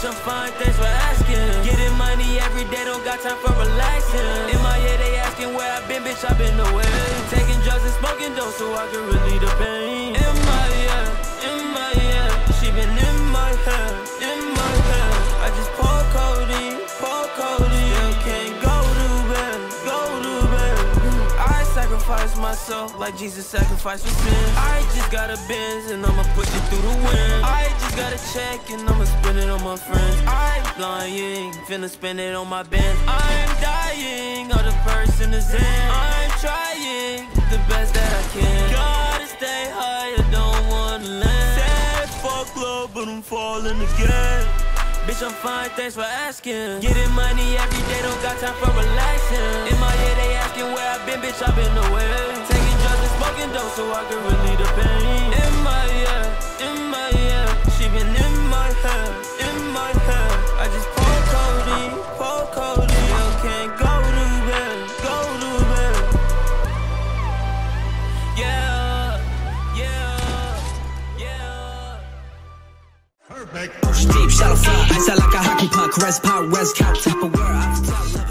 some fun, thanks for asking. Getting money every day, don't got time for relaxing. In my head, they asking where I've been, bitch, I've been away. Taking drugs and smoking dope so I can relieve the pain. In my head, in my head, she been in my head, in my head. I just pour Cody, pour Cody. You can't go to bed, go to bed. I sacrifice myself like Jesus sacrificed for sin. I just got a Benz and I'ma push it through the wind. I check and I'ma spend it on my friends. I'm lying, finna spend it on my band. I'm dying, other person is in. I'm trying the best that I can. Gotta stay high, I don't wanna land. Sad fuck love, but I'm falling again. Bitch, I'm fine, thanks for asking. Getting money every day, don't got time for relaxing. In my head, they asking where I've been, bitch, I've been away. Taking drugs and smoking dope so I can relieve deep, shallow fly, I like a hockey puck, res power, of word.